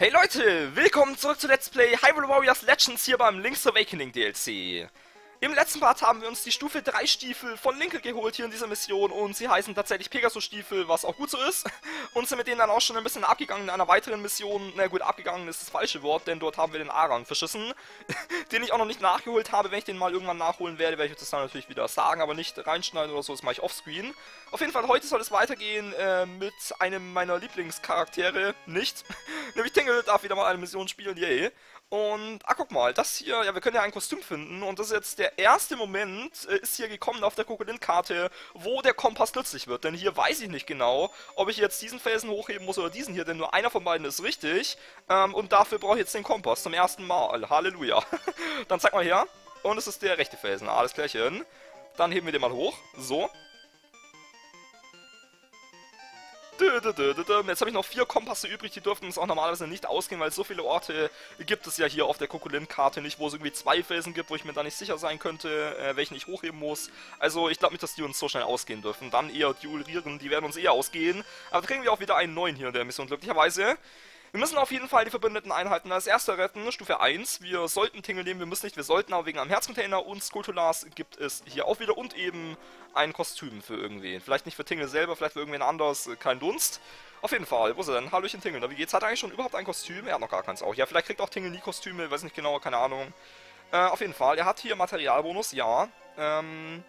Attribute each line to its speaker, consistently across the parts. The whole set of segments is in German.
Speaker 1: Hey Leute, willkommen zurück zu Let's Play Hyrule Warriors Legends hier beim Link's Awakening DLC. Im letzten Part haben wir uns die Stufe 3 Stiefel von Linkel geholt hier in dieser Mission und sie heißen tatsächlich Pegasus Stiefel, was auch gut so ist. Und sind mit denen dann auch schon ein bisschen abgegangen in einer weiteren Mission. Na gut, abgegangen ist das falsche Wort, denn dort haben wir den Arang verschissen, den ich auch noch nicht nachgeholt habe. Wenn ich den mal irgendwann nachholen werde, werde ich das dann natürlich wieder sagen, aber nicht reinschneiden oder so, das mache ich offscreen. Auf jeden Fall, heute soll es weitergehen äh, mit einem meiner Lieblingscharaktere, nicht. Nämlich Tingle darf wieder mal eine Mission spielen, yay. Und, ah, guck mal, das hier, ja, wir können ja ein Kostüm finden und das ist jetzt der erste Moment, äh, ist hier gekommen auf der Krokodilkarte, wo der Kompass nützlich wird. Denn hier weiß ich nicht genau, ob ich jetzt diesen Felsen hochheben muss oder diesen hier, denn nur einer von beiden ist richtig. Ähm, und dafür brauche ich jetzt den Kompass zum ersten Mal. Halleluja. Dann zeig mal her. Und es ist der rechte Felsen, alles klärchen. Dann heben wir den mal hoch. So. Jetzt habe ich noch vier Kompasse übrig, die dürften uns auch normalerweise nicht ausgehen, weil so viele Orte gibt es ja hier auf der Kokolin-Karte nicht, wo es irgendwie zwei Felsen gibt, wo ich mir da nicht sicher sein könnte, äh, welchen ich hochheben muss. Also ich glaube nicht, dass die uns so schnell ausgehen dürfen. Dann eher die Ulrieren, die werden uns eher ausgehen. Aber kriegen wir auch wieder einen neuen hier in der Mission, glücklicherweise. Wir müssen auf jeden Fall die verbündeten Einheiten als erster retten, Stufe 1. Wir sollten Tingle nehmen, wir müssen nicht, wir sollten, aber wegen einem Herzcontainer und Skultulas gibt es hier auch wieder und eben ein Kostüm für irgendwen. Vielleicht nicht für Tingle selber, vielleicht für irgendwen anders, kein Dunst. Auf jeden Fall, wo ist er denn? Hallöchen Tingle, na, wie geht's? Hat er eigentlich schon überhaupt ein Kostüm? Er hat noch gar keins auch. Ja, vielleicht kriegt auch Tingle nie Kostüme, weiß nicht genau, keine Ahnung. Äh, auf jeden Fall, er hat hier Materialbonus, ja. Ähm,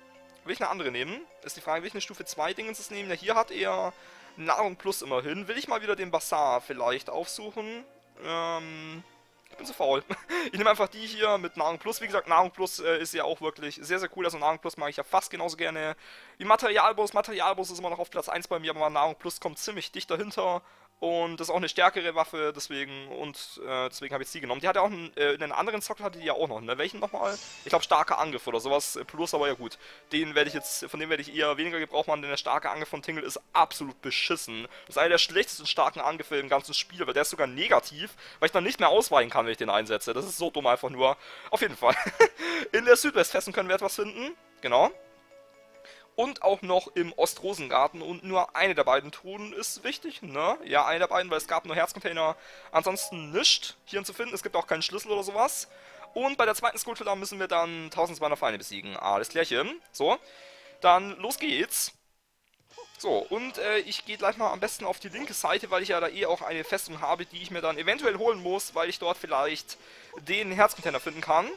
Speaker 1: will ich eine andere nehmen? Ist die Frage, will ich eine Stufe 2 Dingens nehmen? Ja, hier hat er Nahrung Plus immerhin. Will ich mal wieder den Bazaar vielleicht aufsuchen? Ähm, ich bin zu faul. ich nehme einfach die hier mit Nahrung Plus. Wie gesagt, Nahrung Plus äh, ist ja auch wirklich sehr, sehr cool. Also Nahrung Plus mag ich ja fast genauso gerne wie Materialbus. Materialbus ist immer noch auf Platz 1 bei mir, aber Nahrung Plus kommt ziemlich dicht dahinter. Und das ist auch eine stärkere Waffe, deswegen, und äh, deswegen habe ich sie genommen. Die hatte auch einen, äh, einen anderen Sockel, hatte die ja auch noch, ne? Welchen nochmal? Ich glaube, starker Angriff oder sowas, äh, plus, aber ja gut. Den werde ich jetzt, von dem werde ich eher weniger Gebrauch machen, denn der starke Angriff von Tingle ist absolut beschissen. Das ist einer der schlechtesten starken Angriffe im ganzen Spiel, weil der ist sogar negativ, weil ich dann nicht mehr ausweichen kann, wenn ich den einsetze. Das ist so dumm einfach nur. Auf jeden Fall. In der Südwestfestung können wir etwas finden. Genau und auch noch im Ostrosengarten und nur eine der beiden Truhen ist wichtig, ne? Ja, eine der beiden, weil es gab nur Herzcontainer, ansonsten nichts hier zu finden, es gibt auch keinen Schlüssel oder sowas. Und bei der zweiten Skulptur müssen wir dann 1200 Feinde besiegen. Alles klärchen. So, dann los geht's. So, und äh, ich gehe gleich mal am besten auf die linke Seite, weil ich ja da eh auch eine Festung habe, die ich mir dann eventuell holen muss, weil ich dort vielleicht den Herzcontainer finden kann.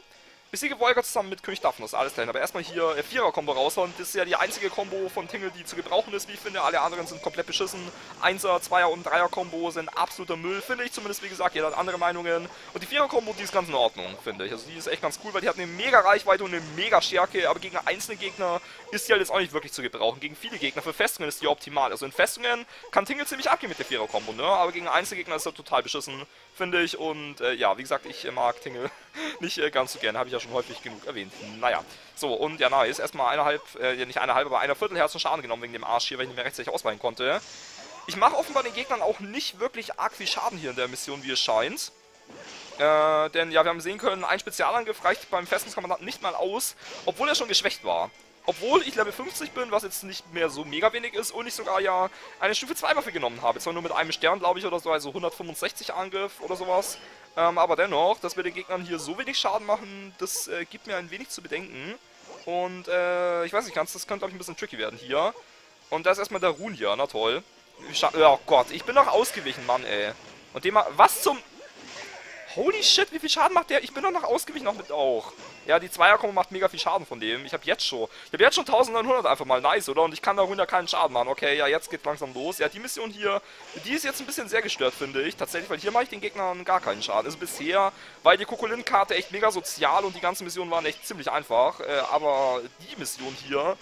Speaker 1: Besiege Volker zusammen mit König Daphnos, alles klar. Aber erstmal hier äh, Vierer-Kombo raushauen. Das ist ja die einzige Kombo von Tingle, die zu gebrauchen ist, wie ich finde. Alle anderen sind komplett beschissen. Einser, Zweier und Dreier-Kombo sind absoluter Müll, finde ich zumindest. Wie gesagt, jeder hat andere Meinungen. Und die Vierer-Kombo, die ist ganz in Ordnung, finde ich. Also die ist echt ganz cool, weil die hat eine mega Reichweite und eine mega Stärke. Aber gegen einzelne Gegner ist die halt jetzt auch nicht wirklich zu gebrauchen. Gegen viele Gegner, für Festungen ist die optimal. Also in Festungen kann Tingle ziemlich abgehen mit der Vierer-Kombo, ne? Aber gegen einzelne Gegner ist er total beschissen, finde ich. Und äh, ja, wie gesagt, ich mag Tingle nicht äh, ganz so gerne. Habe ich ja schon häufig genug erwähnt. Naja. So, und ja, nice. Erstmal eineinhalb, äh, nicht eineinhalb, aber einer Viertel Herzen Schaden genommen wegen dem Arsch hier, weil ich nicht mehr rechtzeitig ausweichen konnte. Ich mache offenbar den Gegnern auch nicht wirklich arg viel Schaden hier in der Mission, wie es scheint. Äh, denn ja, wir haben sehen können, ein Spezialangriff reicht beim Festungskommandanten nicht mal aus, obwohl er schon geschwächt war. Obwohl ich Level 50 bin, was jetzt nicht mehr so mega wenig ist und ich sogar ja eine Stufe 2 Waffe genommen habe. Zwar nur mit einem Stern, glaube ich, oder so, also 165 Angriff oder sowas. Ähm, aber dennoch, dass wir den Gegnern hier so wenig Schaden machen, das äh, gibt mir ein wenig zu bedenken. Und äh, ich weiß nicht ganz, das könnte glaube ich ein bisschen tricky werden hier. Und da ist erstmal der Run hier, na toll. Oh Gott, ich bin doch ausgewichen, Mann, ey. Und dem was zum... Holy shit, wie viel Schaden macht der? Ich bin doch noch ausgewichen auch mit auch. Ja, die Zweierkombo macht mega viel Schaden von dem. Ich habe jetzt schon. Ich habe jetzt schon 1900 einfach mal. Nice, oder? Und ich kann darunter keinen Schaden machen. Okay, ja, jetzt geht's langsam los. Ja, die Mission hier, die ist jetzt ein bisschen sehr gestört, finde ich. Tatsächlich, weil hier mache ich den Gegnern gar keinen Schaden. Also bisher war die Kokolin-Karte echt mega sozial und die ganzen Missionen waren echt ziemlich einfach. Äh, aber die Mission hier,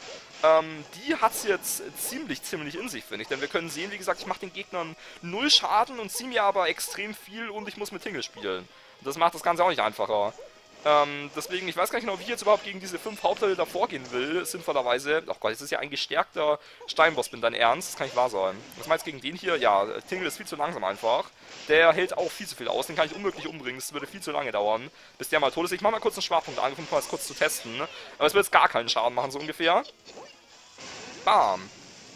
Speaker 1: ähm, die hat es jetzt ziemlich, ziemlich in sich, finde ich. Denn wir können sehen, wie gesagt, ich mache den Gegnern null Schaden und ziehe mir aber extrem viel und ich muss mit Tingle spielen. Das macht das Ganze auch nicht einfacher. Ähm, deswegen, ich weiß gar nicht genau, wie ich jetzt überhaupt gegen diese fünf Hauptteile da vorgehen will, sinnvollerweise. Ach Gott, jetzt ist ja ein gestärkter Steinboss, bin dein Ernst? Das kann nicht wahr sein. Was meinst du gegen den hier? Ja, Tingle ist viel zu langsam einfach. Der hält auch viel zu viel aus, den kann ich unmöglich umbringen, das würde viel zu lange dauern, bis der mal tot ist. Ich mache mal kurz einen Schwachpunkt an, um das kurz zu testen. Aber es wird jetzt gar keinen Schaden machen, so ungefähr. Bam.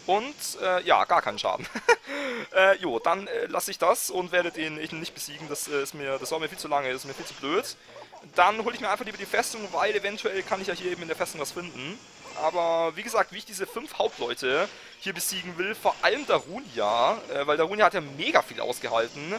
Speaker 1: Und, äh, ja, gar keinen Schaden. äh, jo, dann äh, lasse ich das und werde den nicht besiegen. Das äh, ist mir, das war mir viel zu lange, das ist mir viel zu blöd. Dann hole ich mir einfach lieber die Festung, weil eventuell kann ich ja hier eben in der Festung was finden. Aber wie gesagt, wie ich diese fünf Hauptleute hier besiegen will, vor allem Darunia, äh, weil Darunia hat ja mega viel ausgehalten.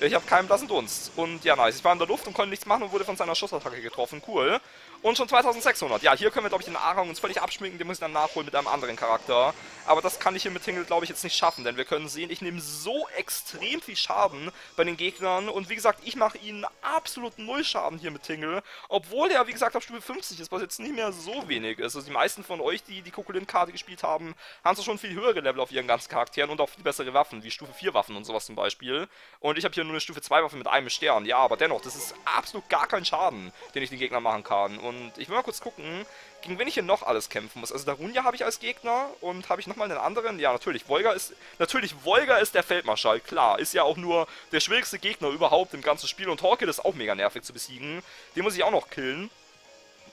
Speaker 1: Ich habe keinen blassen Dunst. Und ja, nice. Ich war in der Luft und konnte nichts machen und wurde von seiner Schussattacke getroffen. Cool. Und schon 2600. Ja, hier können wir, glaube ich, den Arang uns völlig abschminken. Den muss ich dann nachholen mit einem anderen Charakter. Aber das kann ich hier mit Tingle, glaube ich, jetzt nicht schaffen. Denn wir können sehen, ich nehme so extrem viel Schaden bei den Gegnern. Und wie gesagt, ich mache ihnen absolut null Schaden hier mit Tingle. Obwohl er, wie gesagt, auf Stufe 50 ist, was jetzt nicht mehr so wenig ist. Also die meisten von euch, die die Kokolin-Karte gespielt haben, haben so schon viel höhere Level auf ihren ganzen Charakteren und auch viel bessere Waffen, wie Stufe 4 Waffen und sowas zum Beispiel. Und ich habe hier nur eine Stufe 2 Waffe mit einem Stern. Ja, aber dennoch, das ist absolut gar kein Schaden, den ich den Gegner machen kann. Und und ich will mal kurz gucken, gegen wen ich hier noch alles kämpfen muss. Also Darunia habe ich als Gegner und habe ich nochmal einen anderen? Ja, natürlich. Volga ist, natürlich, Volga ist der Feldmarschall, klar. Ist ja auch nur der schwierigste Gegner überhaupt im ganzen Spiel und Horkid ist auch mega nervig zu besiegen. Den muss ich auch noch killen.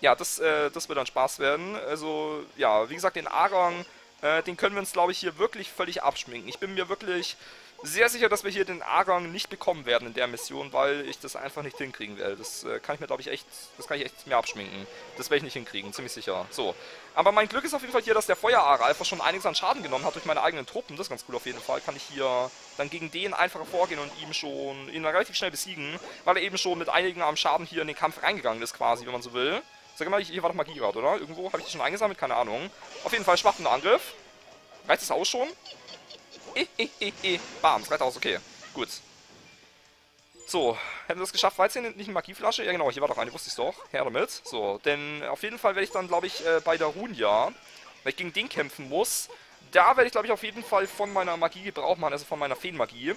Speaker 1: Ja, das, äh, das wird dann Spaß werden. Also, ja, wie gesagt, den Arang, äh, den können wir uns, glaube ich, hier wirklich völlig abschminken. Ich bin mir wirklich sehr sicher, dass wir hier den A-Rang nicht bekommen werden in der Mission, weil ich das einfach nicht hinkriegen werde. Das äh, kann ich mir, glaube ich, echt, das kann ich echt mir abschminken. Das werde ich nicht hinkriegen, ziemlich sicher. So. Aber mein Glück ist auf jeden Fall hier, dass der Feuerarer einfach schon einiges an Schaden genommen hat durch meine eigenen Truppen. Das ist ganz cool auf jeden Fall. Kann ich hier dann gegen den einfacher vorgehen und ihm schon, ihn relativ schnell besiegen, weil er eben schon mit einigen am Schaden hier in den Kampf reingegangen ist quasi, wenn man so will. Sag mal, hier war doch Magie gerade, oder? Irgendwo habe ich die schon eingesammelt? Keine Ahnung. Auf jeden Fall schwachender Angriff. Reicht es aus schon? Bam, 3000, okay. Gut. So, hätten wir das geschafft? War jetzt hier nicht eine Magieflasche? Ja genau, hier war doch eine, wusste ich doch. Her damit. So, denn auf jeden Fall werde ich dann, glaube ich, äh, bei Darunia, wenn ich gegen den kämpfen muss, da werde ich, glaube ich, auf jeden Fall von meiner Magie Gebrauch machen, also von meiner Feenmagie.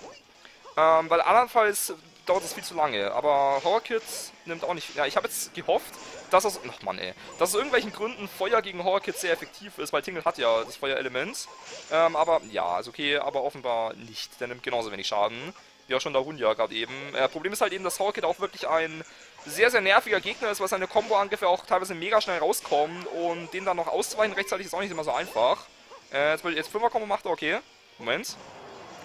Speaker 1: Ähm, weil andernfalls dauert es viel zu lange. Aber Horror-Kid nimmt auch nicht... Ja, ich habe jetzt gehofft, dass es... Ach Mann, ey. Dass aus irgendwelchen Gründen Feuer gegen Horror-Kid sehr effektiv ist, weil Tingle hat ja das Feuerelement. Ähm, aber ja, also okay, aber offenbar nicht. Der nimmt genauso wenig Schaden. Wie auch schon der Hunja gerade eben. Äh, Problem ist halt eben, dass Horror-Kid auch wirklich ein sehr, sehr nerviger Gegner ist, weil seine Combo-Angriffe auch teilweise mega schnell rauskommen. Und den dann noch auszuweichen rechtzeitig ist auch nicht immer so einfach. Äh, jetzt, jetzt 5er-Combo macht er, okay. Moment.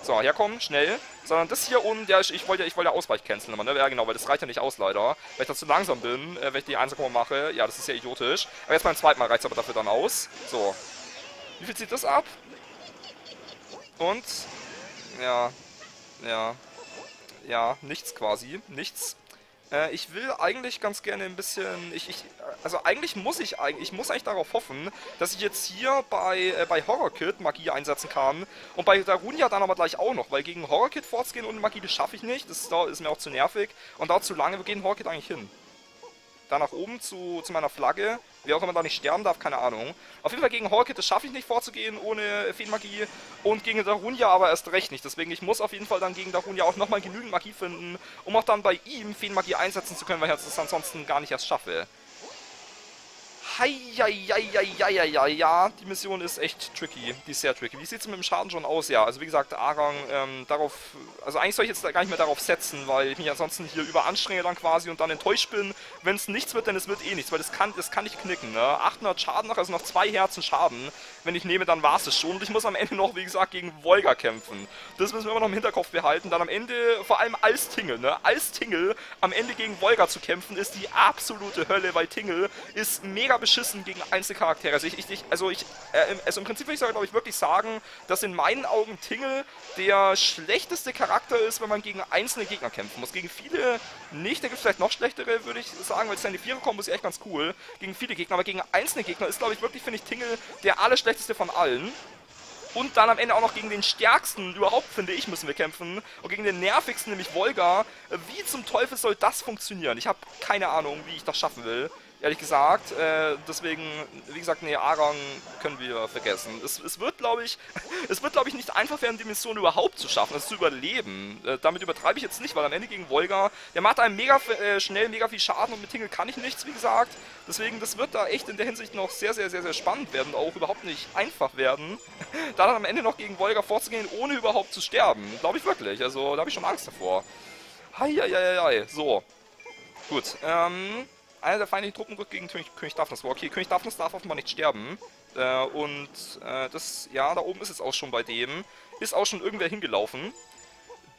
Speaker 1: So, herkommen, schnell. Sondern das hier und ja, ich, ich wollte ich wollte Ausweich canceln, ne? Ja, genau, weil das reicht ja nicht aus, leider. Weil ich da zu langsam bin, äh, wenn ich die 1 mache. Ja, das ist ja idiotisch. Aber jetzt beim zweiten Mal reicht es aber dafür dann aus. So. Wie viel zieht das ab? Und? Ja. Ja. Ja, nichts quasi. Nichts. Äh, ich will eigentlich ganz gerne ein bisschen... Ich, ich, also eigentlich muss ich eigentlich, ich muss eigentlich darauf hoffen, dass ich jetzt hier bei, äh, bei Horror Kid Magie einsetzen kann. Und bei Darunia dann aber gleich auch noch, weil gegen Horror Kid vorzugehen ohne Magie, das schaffe ich nicht. Das ist mir auch zu nervig und dauert zu lange. Wo geht Horror Kid eigentlich hin? da nach oben zu, zu meiner Flagge. Wer auch immer da nicht sterben darf, keine Ahnung. Auf jeden Fall gegen Horkit, das schaffe ich nicht vorzugehen ohne Feenmagie. Und gegen Darunia aber erst recht nicht. Deswegen, ich muss auf jeden Fall dann gegen Darunia auch nochmal genügend Magie finden, um auch dann bei ihm Feenmagie einsetzen zu können, weil ich das ansonsten gar nicht erst schaffe. Heieieiei, ja, die Mission ist echt tricky. Die ist sehr tricky. Wie sieht es mit dem Schaden schon aus? Ja, also wie gesagt, Arang, ähm, darauf, also eigentlich soll ich jetzt gar nicht mehr darauf setzen, weil ich mich ansonsten hier überanstrenge dann quasi und dann enttäuscht bin. Wenn es nichts wird, dann es wird eh nichts, weil das kann, das kann ich knicken, ne? 800 Schaden noch, also noch zwei Herzen Schaden. Wenn ich nehme, dann war es schon. Und ich muss am Ende noch, wie gesagt, gegen Volga kämpfen. Das müssen wir immer noch im Hinterkopf behalten. Dann am Ende, vor allem als Tingle, ne? Als Tingle am Ende gegen Volga zu kämpfen, ist die absolute Hölle, weil Tingle ist mega beschissen gegen Einzelcharaktere. Also ich, ich, also ich, äh, also im Prinzip würde ich, glaube ich, wirklich sagen, dass in meinen Augen Tingle der schlechteste Charakter ist, wenn man gegen einzelne Gegner kämpfen muss. Gegen viele nicht, da gibt es vielleicht noch schlechtere, würde ich sagen, weil seine Vierer-Kombo ist echt ganz cool. Gegen viele Gegner, aber gegen einzelne Gegner ist, glaube ich, wirklich, finde ich, Tingle der allerschlechteste von allen. Und dann am Ende auch noch gegen den stärksten überhaupt, finde ich, müssen wir kämpfen. Und gegen den nervigsten, nämlich Volga. Wie zum Teufel soll das funktionieren? Ich habe keine Ahnung, wie ich das schaffen will ehrlich gesagt. Äh, deswegen, wie gesagt, nee, Arang können wir vergessen. Es, es wird, glaube ich, es wird, glaube ich, nicht einfach werden, die Mission überhaupt zu schaffen, es zu überleben. Äh, damit übertreibe ich jetzt nicht, weil am Ende gegen Volga, der macht einem mega äh, schnell mega viel Schaden und mit Tingle kann ich nichts, wie gesagt. Deswegen, das wird da echt in der Hinsicht noch sehr, sehr, sehr, sehr spannend werden, auch überhaupt nicht einfach werden, da dann am Ende noch gegen Volga vorzugehen, ohne überhaupt zu sterben. Glaube ich wirklich. Also, da habe ich schon Angst davor. Heieieiei. So. Gut. Ähm, einer der feindlichen Truppen rückt gegen König, König Daphnis. Okay, König Daphnis darf offenbar nicht sterben. Äh, und äh, das, ja, da oben ist es auch schon bei dem. Ist auch schon irgendwer hingelaufen.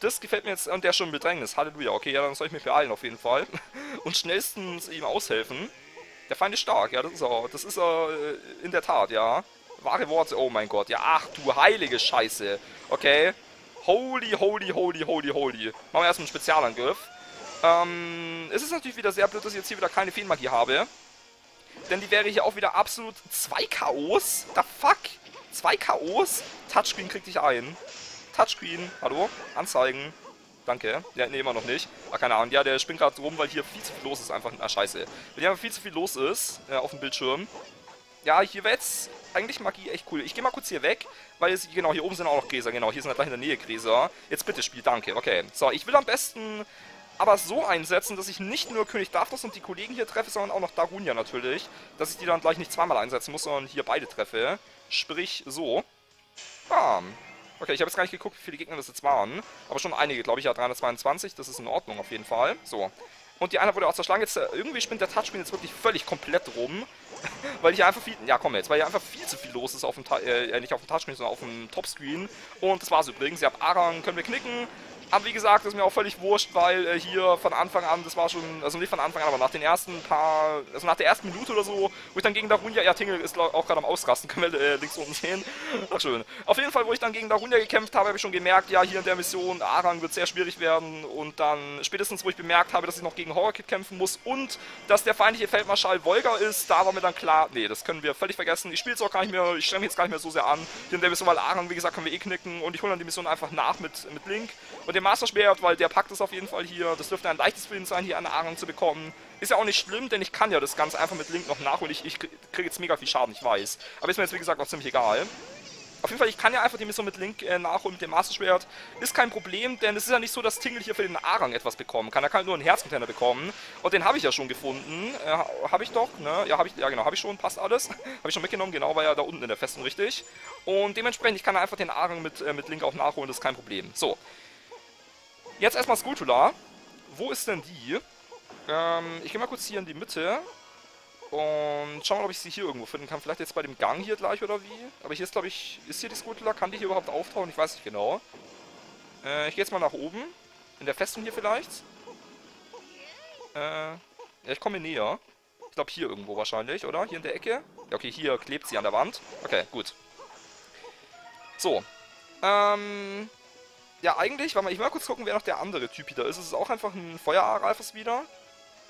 Speaker 1: Das gefällt mir jetzt, und der schon im Bedrängnis. Halleluja. Okay, ja, dann soll ich mich beeilen auf jeden Fall. und schnellstens ihm aushelfen. Der Feind ist stark, ja, das ist er. Das ist er äh, in der Tat, ja. Wahre Worte, oh mein Gott. Ja, ach du heilige Scheiße. Okay. Holy, holy, holy, holy, holy. Machen wir erstmal einen Spezialangriff. Ähm, es ist natürlich wieder sehr blöd, dass ich jetzt hier wieder keine Feenmagie habe. Denn die wäre hier auch wieder absolut zwei K.O.s. The fuck? Zwei K.O.s? Touchscreen kriegt dich ein. Touchscreen, hallo? Anzeigen. Danke. Ja, nee, immer noch nicht. Ah, keine Ahnung. Ja, der springt gerade rum, weil hier viel zu viel los ist einfach. Ah, scheiße. Weil hier einfach viel zu viel los ist äh, auf dem Bildschirm. Ja, hier wäre jetzt eigentlich Magie echt cool. Ich gehe mal kurz hier weg, weil es, genau, hier oben sind auch noch Gräser. Genau, hier sind gleich in der Nähe Gräser. Jetzt bitte Spiel, danke. Okay. So, ich will am besten aber so einsetzen, dass ich nicht nur König Davos und die Kollegen hier treffe, sondern auch noch Darunia natürlich. Dass ich die dann gleich nicht zweimal einsetzen muss, sondern hier beide treffe. Sprich, so. Bam. Okay, ich habe jetzt gar nicht geguckt, wie viele Gegner das jetzt waren. Aber schon einige, glaube ich, ja 322. Das ist in Ordnung auf jeden Fall. So. Und die eine wurde auch zerschlagen. Jetzt, äh, irgendwie spinnt der Touchscreen jetzt wirklich völlig komplett rum. weil hier einfach viel, ja komm jetzt, weil hier einfach viel zu viel los ist auf dem, äh, nicht auf dem Touchscreen, sondern auf dem Topscreen. Und das war's übrigens. Ihr habt Aran, können wir knicken. Aber wie gesagt, ist mir auch völlig wurscht, weil äh, hier von Anfang an, das war schon, also nicht von Anfang an, aber nach den ersten paar, also nach der ersten Minute oder so, wo ich dann gegen Darunia, ja, Tingle ist auch gerade am Ausrasten, können wir äh, links unten sehen. Ach schön. Auf jeden Fall, wo ich dann gegen Darunia gekämpft habe, habe ich schon gemerkt, ja, hier in der Mission, Arang wird sehr schwierig werden und dann spätestens, wo ich bemerkt habe, dass ich noch gegen Horrorkid kämpfen muss und dass der feindliche Feldmarschall Volga ist, da war mir dann klar, nee, das können wir völlig vergessen. Ich spiele es auch gar nicht mehr, ich stelle mich jetzt gar nicht mehr so sehr an. Hier in der Mission, weil Arang, wie gesagt, können wir eh knicken und ich hole dann die Mission einfach nach mit, mit Link und dem Master Schwert, weil der packt es auf jeden Fall hier. Das dürfte ein leichtes für ihn sein, hier eine Ahnung zu bekommen. Ist ja auch nicht schlimm, denn ich kann ja das Ganze einfach mit Link noch nachholen. Ich, ich kriege jetzt mega viel Schaden, ich weiß. Aber ist mir jetzt wie gesagt auch ziemlich egal. Auf jeden Fall, ich kann ja einfach die Mission mit Link äh, nachholen mit dem Master Schwert. Ist kein Problem, denn es ist ja nicht so, dass Tingle hier für den Arang etwas bekommen kann. Er kann nur einen Herzcontainer bekommen. Und den habe ich ja schon gefunden. Äh, habe ich doch, ne? Ja, habe ich, ja genau, habe ich schon, passt alles. habe ich schon mitgenommen, genau, war ja da unten in der Festung, richtig. Und dementsprechend, ich kann einfach den Arang mit, äh, mit Link auch nachholen, das ist kein Problem. So, Jetzt erstmal Skultula. Wo ist denn die? Ähm, ich gehe mal kurz hier in die Mitte. Und schau mal, ob ich sie hier irgendwo finden kann. Vielleicht jetzt bei dem Gang hier gleich oder wie. Aber hier ist, glaube ich, ist hier die Skultula? Kann die hier überhaupt auftauchen? Ich weiß nicht genau. Äh, ich gehe jetzt mal nach oben. In der Festung hier vielleicht. Äh, ja, ich komme näher. Ich glaube hier irgendwo wahrscheinlich, oder? Hier in der Ecke. Ja, okay, hier klebt sie an der Wand. Okay, gut. So. Ähm, ja, eigentlich, warte mal, ich will mal kurz gucken, wer noch der andere Typ wieder ist. Es ist auch einfach ein Feuer-Aralfos wieder.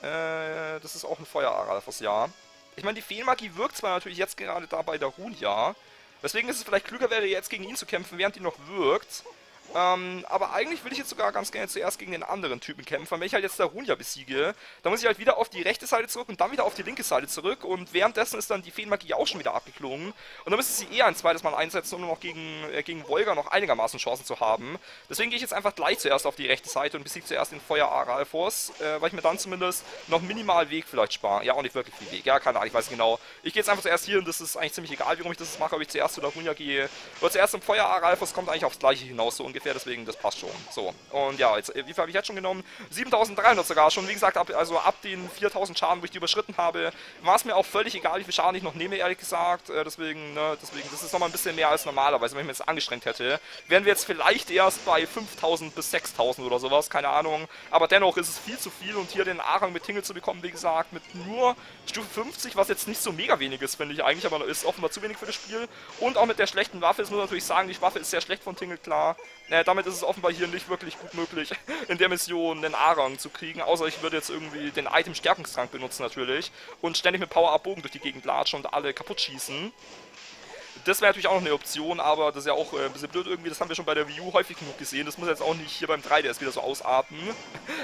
Speaker 1: Äh, das ist auch ein Feuer-Aralfos, ja. Ich meine, die Feenmagie wirkt zwar natürlich jetzt gerade da bei der Runja. Weswegen ist es vielleicht klüger wäre, jetzt gegen ihn zu kämpfen, während die noch wirkt. Ähm, aber eigentlich will ich jetzt sogar ganz gerne zuerst gegen den anderen Typen kämpfen. Wenn ich halt jetzt Darunia besiege, dann muss ich halt wieder auf die rechte Seite zurück und dann wieder auf die linke Seite zurück. Und währenddessen ist dann die Feenmagie auch schon wieder abgeklungen. Und dann müsste sie eher ein zweites Mal einsetzen, um noch gegen, äh, gegen Volga noch einigermaßen Chancen zu haben. Deswegen gehe ich jetzt einfach gleich zuerst auf die rechte Seite und besiege zuerst den Feuer Aralfors, äh, weil ich mir dann zumindest noch minimal Weg vielleicht spare. Ja, auch nicht wirklich viel Weg. Ja, keine Ahnung, ich weiß genau. Ich gehe jetzt einfach zuerst hier und das ist eigentlich ziemlich egal, warum ich das mache, ob ich zuerst zu Darunia gehe. Oder zuerst zum Feuer Aralfors kommt eigentlich aufs gleiche hinaus, so ungefähr. Deswegen, das passt schon. So, und ja, jetzt, wie viel habe ich jetzt schon genommen? 7300 sogar schon. Wie gesagt, ab, also ab den 4000 Schaden, wo ich die überschritten habe, war es mir auch völlig egal, wie viel Schaden ich noch nehme, ehrlich gesagt. Äh, deswegen, ne, deswegen, das ist nochmal ein bisschen mehr als normalerweise, wenn ich mir jetzt angestrengt hätte. Wären wir jetzt vielleicht erst bei 5000 bis 6000 oder sowas, keine Ahnung. Aber dennoch ist es viel zu viel und hier den Arang mit Tingle zu bekommen, wie gesagt, mit nur Stufe 50, was jetzt nicht so mega wenig ist, finde ich eigentlich, aber ist offenbar zu wenig für das Spiel. Und auch mit der schlechten Waffe, das muss man natürlich sagen, die Waffe ist sehr schlecht von Tingle, klar. Äh, damit ist es offenbar hier nicht wirklich gut möglich, in der Mission den A-Rang zu kriegen, außer ich würde jetzt irgendwie den Item-Stärkungstrank benutzen natürlich und ständig mit Power-Up-Bogen durch die Gegend latschen und alle kaputt schießen. Das wäre natürlich auch noch eine Option, aber das ist ja auch äh, ein bisschen blöd irgendwie. Das haben wir schon bei der Wii U häufig genug gesehen. Das muss jetzt auch nicht hier beim 3DS wieder so ausarten.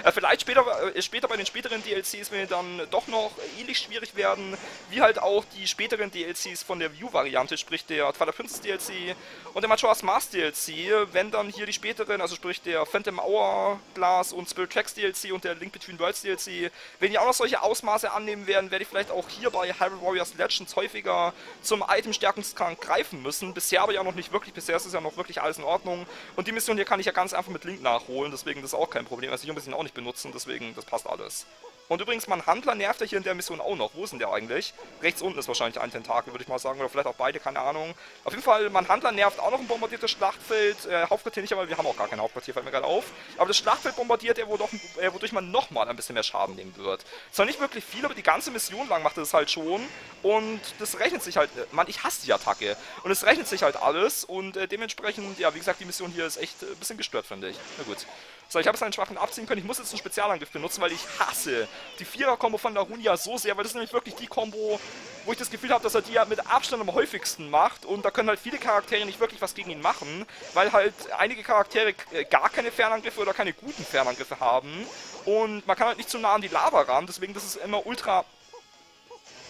Speaker 1: Äh, vielleicht später, äh, später bei den späteren DLCs, wenn die dann doch noch ähnlich schwierig werden, wie halt auch die späteren DLCs von der Wii U-Variante, sprich der Twilight Princess DLC und der Majora's Mask DLC, wenn dann hier die späteren, also sprich der Phantom Hourglass und Spirit Tracks DLC und der Link Between Worlds DLC, wenn die auch noch solche Ausmaße annehmen werden, werde ich vielleicht auch hier bei Hyrule Warriors Legends häufiger zum Item-Stärkungskrank greifen müssen. Bisher aber ja noch nicht wirklich, bisher ist es ja noch wirklich alles in Ordnung. Und die Mission hier kann ich ja ganz einfach mit Link nachholen, deswegen das ist auch kein Problem. Also ich muss ihn auch nicht benutzen, deswegen das passt alles. Und übrigens, mein Handler nervt ja hier in der Mission auch noch. Wo ist denn der eigentlich? Rechts unten ist wahrscheinlich ein Tentakel, würde ich mal sagen. Oder vielleicht auch beide, keine Ahnung. Auf jeden Fall, mein Handler nervt auch noch ein bombardiertes Schlachtfeld. Äh, Hauptquartier nicht, aber wir haben auch gar kein Hauptquartier, fällt mir gerade auf. Aber das Schlachtfeld bombardiert er, wodurch, äh, wodurch man nochmal ein bisschen mehr Schaden nehmen wird. Zwar nicht wirklich viel, aber die ganze Mission lang macht es halt schon. Und das rechnet sich halt. Äh, Mann, ich hasse die Attacke. Und es rechnet sich halt alles. Und äh, dementsprechend, ja, wie gesagt, die Mission hier ist echt äh, ein bisschen gestört, finde ich. Na gut. So, ich habe jetzt einen schwachen abziehen können. Ich muss jetzt einen Spezialangriff benutzen, weil ich hasse die Vierer-Kombo von Larunia so sehr, weil das ist nämlich wirklich die Kombo, wo ich das Gefühl habe, dass er die ja mit Abstand am häufigsten macht und da können halt viele Charaktere nicht wirklich was gegen ihn machen, weil halt einige Charaktere äh, gar keine Fernangriffe oder keine guten Fernangriffe haben und man kann halt nicht zu nah an die Lava ran, deswegen das ist immer ultra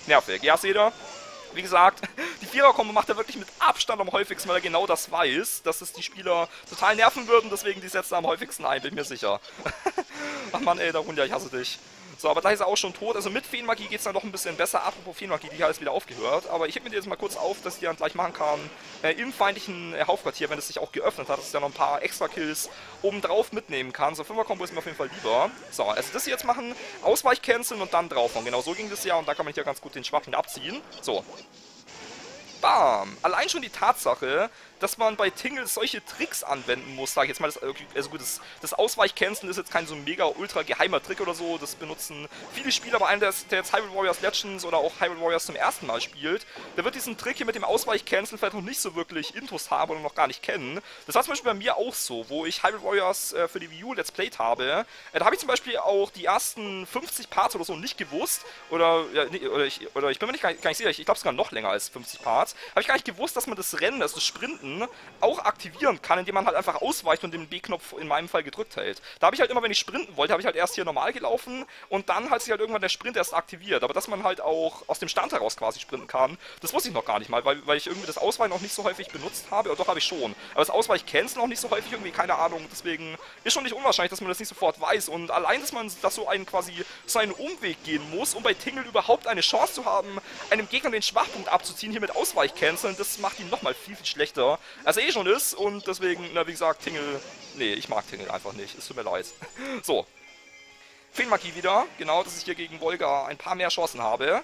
Speaker 1: nervig. Ja, seht ihr? Wie gesagt, die Vierer-Kombo macht er wirklich mit Abstand am häufigsten, weil er genau das weiß, dass es die Spieler total nerven würden, deswegen die setzt er am häufigsten ein, bin mir sicher. Ach man, ey, der Hund, ja, ich hasse dich. So, aber da ist er auch schon tot. Also mit Feenmagie geht es dann doch ein bisschen besser. Apropos Feenmagie, die hat jetzt wieder aufgehört. Aber ich heb mir jetzt mal kurz auf, dass ich die dann gleich machen kann äh, im feindlichen äh, Hauptquartier, wenn es sich auch geöffnet hat, dass ich dann noch ein paar extra Kills obendrauf mitnehmen kann. So, 5er-Kombo ist mir auf jeden Fall lieber. So, also das hier jetzt machen, Ausweich canceln und dann draufhauen. Genau so ging das ja und da kann man hier ganz gut den Schwachen abziehen. So. Bam! Allein schon die Tatsache, dass man bei Tingle solche Tricks anwenden muss, sage ich jetzt mal. Das, also gut, das, das Ausweichcanceln ist jetzt kein so mega ultra geheimer Trick oder so. Das benutzen viele Spieler, aber einer, der, der jetzt Hyrule Warriors Legends oder auch Hyrule Warriors zum ersten Mal spielt, der wird diesen Trick hier mit dem Ausweichcanceln vielleicht noch nicht so wirklich Intus haben oder noch gar nicht kennen. Das war zum Beispiel bei mir auch so, wo ich Hyrule Warriors äh, für die Wii U Let's Played habe. Äh, da habe ich zum Beispiel auch die ersten 50 Parts oder so nicht gewusst. Oder, ja, oder, ich, oder ich bin mir nicht gar nicht sicher, ich, ich glaube sogar noch länger als 50 Parts. Habe ich gar nicht gewusst, dass man das Rennen, also das Sprinten, auch aktivieren kann, indem man halt einfach ausweicht und den B-Knopf in meinem Fall gedrückt hält. Da habe ich halt immer, wenn ich sprinten wollte, habe ich halt erst hier normal gelaufen und dann hat sich halt irgendwann der Sprint erst aktiviert. Aber dass man halt auch aus dem Stand heraus quasi sprinten kann, das wusste ich noch gar nicht mal, weil, weil ich irgendwie das Ausweichen noch nicht so häufig benutzt habe. Oder doch, habe ich schon. Aber das Ausweich-Canceln noch nicht so häufig, irgendwie, keine Ahnung. Deswegen ist schon nicht unwahrscheinlich, dass man das nicht sofort weiß. Und allein, dass man dass so einen quasi so einen Umweg gehen muss, um bei Tingle überhaupt eine Chance zu haben, einem Gegner den Schwachpunkt abzuziehen, hier mit Ausweich-Canceln, das macht ihn nochmal viel, viel schlechter, als er eh schon ist. Und deswegen, na wie gesagt, Tingle, nee, ich mag Tingle einfach nicht. Es tut mir leid. So. Feenmagie wieder. Genau, dass ich hier gegen Volga ein paar mehr Chancen habe.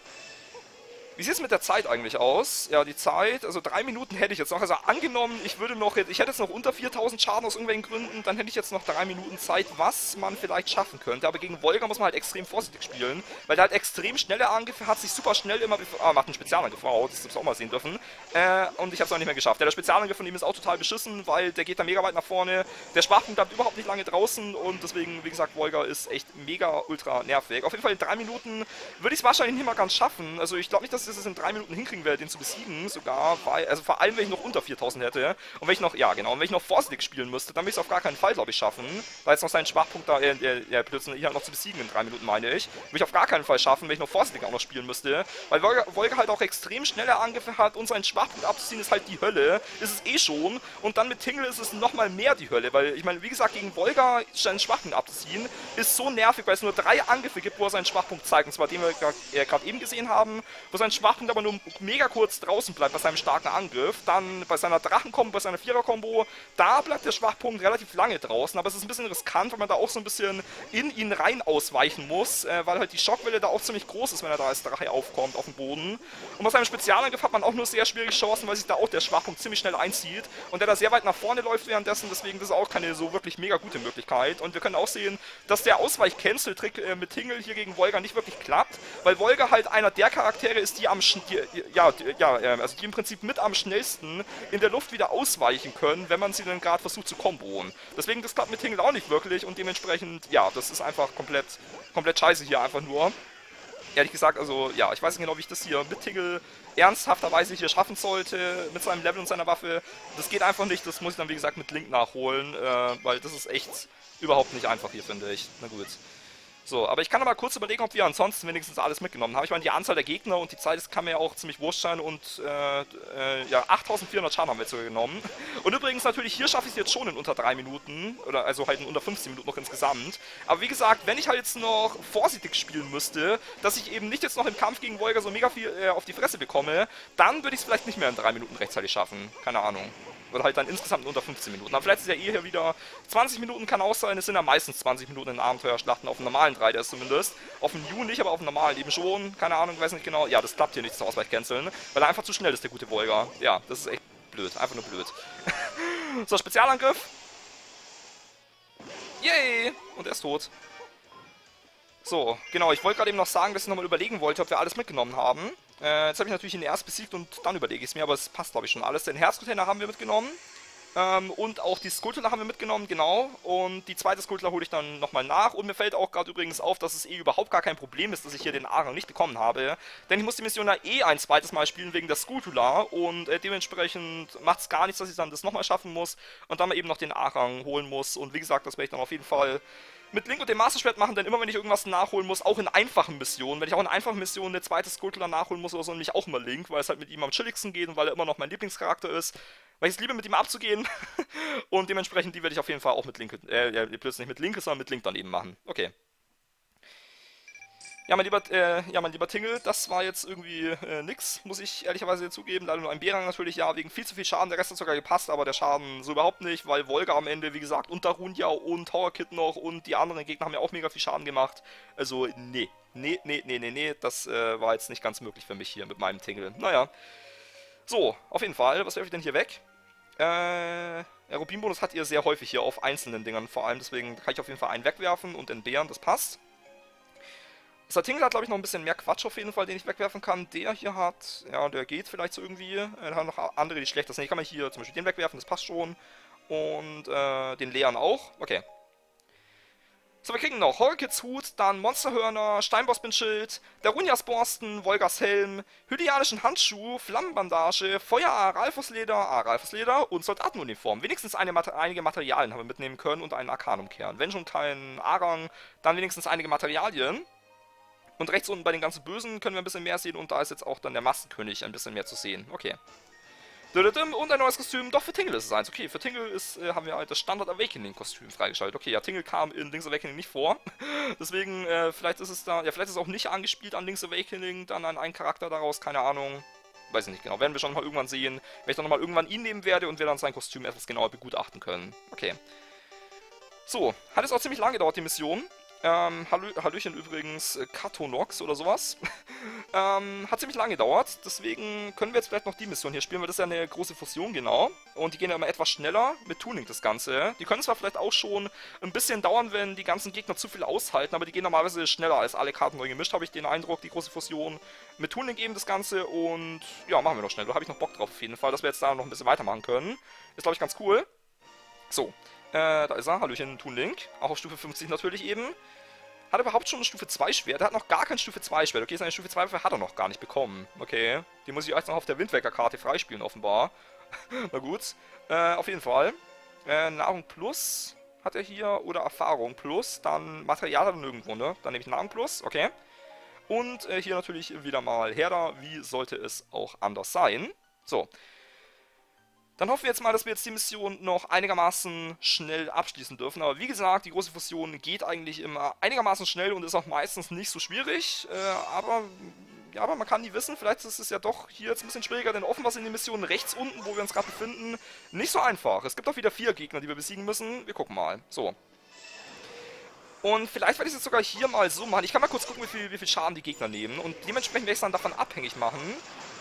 Speaker 1: Wie sieht es mit der Zeit eigentlich aus? Ja, die Zeit, also drei Minuten hätte ich jetzt noch. Also angenommen, ich würde noch, ich hätte jetzt noch unter 4000 Schaden aus irgendwelchen Gründen, dann hätte ich jetzt noch drei Minuten Zeit, was man vielleicht schaffen könnte. Aber gegen Volga muss man halt extrem vorsichtig spielen, weil der halt extrem schnelle Angriffe hat, sich super schnell immer, ah, macht einen Spezialangriff, wow, das auch mal sehen dürfen. Äh, und ich habe es auch nicht mehr geschafft. Der Spezialangriff von ihm ist auch total beschissen, weil der geht da mega weit nach vorne. Der Schwachpunkt bleibt überhaupt nicht lange draußen und deswegen, wie gesagt, Volga ist echt mega ultra nervig. Auf jeden Fall in drei Minuten würde ich es wahrscheinlich nicht mal ganz schaffen. Also ich glaube nicht, dass es in drei Minuten hinkriegen werde, den zu besiegen, sogar, weil, also vor allem, wenn ich noch unter 4000 hätte und wenn ich noch, ja genau, und wenn ich noch vorsichtig spielen müsste, dann würde ich es auf gar keinen Fall, glaube ich, schaffen, weil jetzt noch seinen Schwachpunkt da, äh, äh, plötzlich hier noch zu besiegen in drei Minuten, meine ich, würde ich auf gar keinen Fall schaffen, wenn ich noch vorsichtig auch noch spielen müsste, weil Volga halt auch extrem schnelle Angriffe hat und seinen Schwachpunkt abzuziehen ist halt die Hölle, ist es eh schon, und dann mit Tingle ist es nochmal mehr die Hölle, weil ich meine, wie gesagt, gegen Volga seinen Schwachpunkt abzuziehen, ist so nervig, weil es nur drei Angriffe gibt, wo er seinen Schwachpunkt zeigt, und zwar den wir gerade eben gesehen haben, wo sein Schwachpunkt aber nur mega kurz draußen bleibt bei seinem starken Angriff. Dann bei seiner Drachenkombo, bei seiner Vierer-Kombo, da bleibt der Schwachpunkt relativ lange draußen. Aber es ist ein bisschen riskant, weil man da auch so ein bisschen in ihn rein ausweichen muss, äh, weil halt die Schockwelle da auch ziemlich groß ist, wenn er da als Drache aufkommt auf dem Boden. Und bei seinem Spezialangriff hat man auch nur sehr schwierige Chancen, weil sich da auch der Schwachpunkt ziemlich schnell einzieht und der da sehr weit nach vorne läuft währenddessen. Deswegen das ist auch keine so wirklich mega gute Möglichkeit. Und wir können auch sehen, dass der Ausweich-Cancel-Trick äh, mit Tingle hier gegen Volga nicht wirklich klappt, weil Volga halt einer der Charaktere ist, die am die, ja, ja, ähm, also die im Prinzip mit am schnellsten in der Luft wieder ausweichen können, wenn man sie dann gerade versucht zu komboen. Deswegen, das klappt mit Tingle auch nicht wirklich und dementsprechend, ja, das ist einfach komplett, komplett scheiße hier einfach nur. Ehrlich gesagt, also, ja, ich weiß nicht genau, wie ich das hier mit Tingle ernsthafterweise hier schaffen sollte, mit seinem Level und seiner Waffe. Das geht einfach nicht, das muss ich dann, wie gesagt, mit Link nachholen, äh, weil das ist echt überhaupt nicht einfach hier, finde ich. Na gut. So, aber ich kann aber kurz überlegen, ob wir ansonsten wenigstens alles mitgenommen haben. Ich meine, die Anzahl der Gegner und die Zeit, das kann mir auch ziemlich wurscht sein und äh, äh, ja, 8400 Schaden haben wir jetzt sogar genommen. Und übrigens natürlich, hier schaffe ich es jetzt schon in unter 3 Minuten, oder also halt in unter 15 Minuten noch insgesamt. Aber wie gesagt, wenn ich halt jetzt noch vorsichtig spielen müsste, dass ich eben nicht jetzt noch im Kampf gegen Volga so mega viel äh, auf die Fresse bekomme, dann würde ich es vielleicht nicht mehr in 3 Minuten rechtzeitig schaffen. Keine Ahnung. Oder halt dann insgesamt unter 15 Minuten. Aber vielleicht ist ja eh hier wieder 20 Minuten kann auch sein. Es sind ja meistens 20 Minuten in Abenteuerschlachten auf dem normalen 3DS zumindest. Auf dem New nicht, aber auf dem normalen eben schon. Keine Ahnung, weiß nicht genau. Ja, das klappt hier nicht zum Ausweich canceln, weil er einfach zu schnell ist, der gute Volga. Ja, das ist echt blöd. Einfach nur blöd. so, Spezialangriff. Yay! Und er ist tot. So, genau, ich wollte gerade eben noch sagen, dass ich nochmal überlegen wollte, ob wir alles mitgenommen haben. Äh, jetzt habe ich natürlich ihn erst besiegt und dann überlege ich es mir, aber es passt glaube ich schon alles. Den Herzcontainer haben wir mitgenommen. Ähm, und auch die Skulptula haben wir mitgenommen, genau. Und die zweite Skulptula hole ich dann nochmal nach. Und mir fällt auch gerade übrigens auf, dass es eh überhaupt gar kein Problem ist, dass ich hier den Arang nicht bekommen habe. Denn ich muss die Mission ja eh ein zweites Mal spielen wegen der Skulptula. Und äh, dementsprechend macht es gar nichts, dass ich dann das nochmal schaffen muss. Und dann mal eben noch den Arang holen muss. Und wie gesagt, das werde ich dann auf jeden Fall mit Link und dem Master Schwert machen, denn immer wenn ich irgendwas nachholen muss, auch in einfachen Missionen, wenn ich auch in einfachen Missionen eine zweite Skulptula nachholen muss oder so, nämlich auch immer Link, weil es halt mit ihm am chilligsten geht und weil er immer noch mein Lieblingscharakter ist, weil ich es liebe, mit ihm abzugehen und dementsprechend die werde ich auf jeden Fall auch mit Link, äh, plötzlich nicht mit Link, sondern mit Link daneben machen. Okay. Ja, mein lieber, äh, ja, mein lieber Tingle, das war jetzt irgendwie äh, nix, muss ich ehrlicherweise zugeben. Leider nur ein B-Rang natürlich, ja, wegen viel zu viel Schaden. Der Rest hat sogar gepasst, aber der Schaden so überhaupt nicht, weil Volga am Ende, wie gesagt, und Darunja und Tower Kid noch und die anderen Gegner haben ja auch mega viel Schaden gemacht. Also, nee. Nee, nee, nee, nee, nee, das äh, war jetzt nicht ganz möglich für mich hier mit meinem Tingle. Naja. So, auf jeden Fall, was werfe ich denn hier weg? Äh, Rubinbonus hat ihr sehr häufig hier auf einzelnen Dingern vor allem, deswegen kann ich auf jeden Fall einen wegwerfen und den Bären, das passt. Satingel hat, glaube ich, noch ein bisschen mehr Quatsch auf jeden Fall, den ich wegwerfen kann. Der hier hat, ja, der geht vielleicht so irgendwie. Er hat noch andere, die schlechter sind. Ich kann mal hier zum Beispiel den wegwerfen, das passt schon. Und äh, den leeren auch. Okay. So, wir kriegen noch Horkits Hut, dann Monsterhörner, Steinbossbin-Schild, Darunias Borsten, Volgas Helm, Hylianischen Handschuh, Flammenbandage, Feuer Aralfusleder, Aralfusleder und Soldatenuniform. Wenigstens eine, einige Materialien haben wir mitnehmen können und einen Arkanumkern. Wenn schon kein Arang, dann wenigstens einige Materialien. Und rechts unten bei den ganzen Bösen können wir ein bisschen mehr sehen und da ist jetzt auch dann der Maskenkönig ein bisschen mehr zu sehen. Okay. Und ein neues Kostüm. Doch, für Tingle ist es eins. Okay, für Tingle ist, äh, haben wir halt das Standard Awakening-Kostüm freigeschaltet. Okay, ja, Tingle kam in Link's Awakening nicht vor. Deswegen, äh, vielleicht ist es da, ja, vielleicht ist es auch nicht angespielt an Link's Awakening, dann an einen Charakter daraus, keine Ahnung. Weiß ich nicht genau. Werden wir schon mal irgendwann sehen, wenn ich dann nochmal irgendwann ihn nehmen werde und wir dann sein Kostüm etwas genauer begutachten können. Okay. So, hat es auch ziemlich lange gedauert, die Mission. Ähm, Hallö Hallöchen übrigens, äh, Katonox oder sowas. ähm, hat ziemlich lange gedauert, deswegen können wir jetzt vielleicht noch die Mission hier spielen, weil das ist ja eine große Fusion, genau. Und die gehen ja immer etwas schneller mit Tuning, das Ganze. Die können zwar vielleicht auch schon ein bisschen dauern, wenn die ganzen Gegner zu viel aushalten, aber die gehen normalerweise schneller als alle Karten neu gemischt, habe ich den Eindruck, die große Fusion. Mit Tuning eben das Ganze und ja, machen wir noch schnell. Da habe ich noch Bock drauf auf jeden Fall, dass wir jetzt da noch ein bisschen weitermachen können. Ist, glaube ich, ganz cool. So, äh, da ist er. Hallöchen, Toon Link. Auch auf Stufe 50 natürlich eben. Hat er überhaupt schon ein Stufe 2 Schwert? Er hat noch gar kein Stufe 2 Schwert. Okay, seine Stufe 2 Waffe hat er noch gar nicht bekommen. Okay. Die muss ich erst noch auf der Windwecker-Karte freispielen, offenbar. Na gut. Äh, auf jeden Fall. Äh, Nahrung Plus hat er hier. Oder Erfahrung Plus. Dann Material hat er nirgendwo, ne? Dann nehme ich Nahrung Plus. Okay. Und äh, hier natürlich wieder mal Herder. Wie sollte es auch anders sein? So. Dann hoffen wir jetzt mal, dass wir jetzt die Mission noch einigermaßen schnell abschließen dürfen. Aber wie gesagt, die große Fusion geht eigentlich immer einigermaßen schnell und ist auch meistens nicht so schwierig. Äh, aber ja, aber man kann nie wissen, vielleicht ist es ja doch hier jetzt ein bisschen schwieriger, denn offenbar sind die Missionen rechts unten, wo wir uns gerade befinden, nicht so einfach. Es gibt auch wieder vier Gegner, die wir besiegen müssen. Wir gucken mal. So. Und vielleicht werde ich es jetzt sogar hier mal so machen. Ich kann mal kurz gucken, wie viel, wie viel Schaden die Gegner nehmen. Und dementsprechend werde ich es dann davon abhängig machen,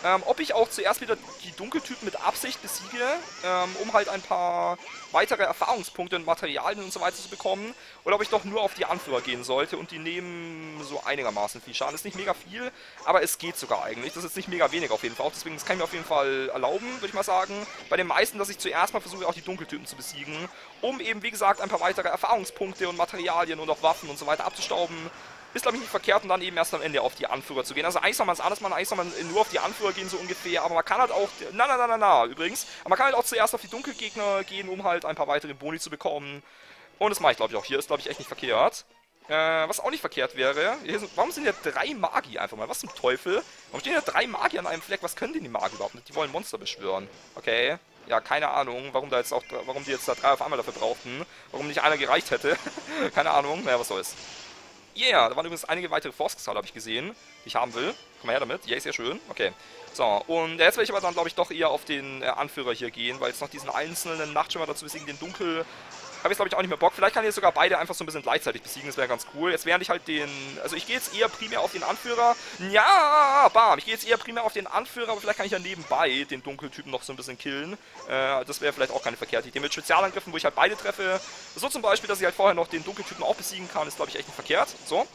Speaker 1: ähm, ob ich auch zuerst wieder die Dunkeltypen mit Absicht besiege, ähm, um halt ein paar weitere Erfahrungspunkte und Materialien und so weiter zu bekommen, oder ob ich doch nur auf die Anführer gehen sollte und die nehmen so einigermaßen viel Schaden. Ist nicht mega viel, aber es geht sogar eigentlich. Das ist nicht mega wenig auf jeden Fall. Deswegen, das kann ich mir auf jeden Fall erlauben, würde ich mal sagen. Bei den meisten, dass ich zuerst mal versuche, auch die Dunkeltypen zu besiegen, um eben, wie gesagt, ein paar weitere Erfahrungspunkte und Materialien und auch Waffen und so weiter abzustauben, ist, glaube ich, nicht verkehrt und dann eben erst am Ende auf die Anführer zu gehen. Also man es alles machen, eigentlich soll man nur auf die Anführer gehen, so ungefähr. Aber man kann halt auch, na, na, na, na, na, übrigens. Aber man kann halt auch zuerst auf die Dunkelgegner gehen, um halt ein paar weitere Boni zu bekommen. Und das mache ich, glaube ich, auch hier. Ist, glaube ich, echt nicht verkehrt. Äh, was auch nicht verkehrt wäre, sind, warum sind ja drei Magier einfach mal? Was zum Teufel? Warum stehen ja drei Magier an einem Fleck? Was können denn die Magier überhaupt nicht? Die wollen Monster beschwören. Okay. Ja, keine Ahnung, warum da jetzt auch, warum die jetzt da drei auf einmal dafür brauchten. Warum nicht einer gereicht hätte. keine Ahnung. Naja, was soll's. Yeah, da waren übrigens einige weitere Force-Kristalle, habe ich gesehen, die ich haben will. Komm mal her damit. Yeah, sehr schön. Okay. So, und jetzt werde ich aber dann, glaube ich, doch eher auf den äh, Anführer hier gehen, weil jetzt noch diesen einzelnen Nachtschimmer dazu besiegen, den Dunkel habe ich glaube ich auch nicht mehr Bock. Vielleicht kann ich sogar beide einfach so ein bisschen gleichzeitig besiegen, das wäre ganz cool. Jetzt während ich halt den, also ich gehe jetzt eher primär auf den Anführer. Ja, bam, ich gehe jetzt eher primär auf den Anführer, aber vielleicht kann ich ja nebenbei den Dunkeltypen noch so ein bisschen killen. Äh, das wäre vielleicht auch keine verkehrte Idee. Mit Spezialangriffen, wo ich halt beide treffe. So zum Beispiel, dass ich halt vorher noch den Dunkeltypen auch besiegen kann, ist glaube ich echt nicht verkehrt. So,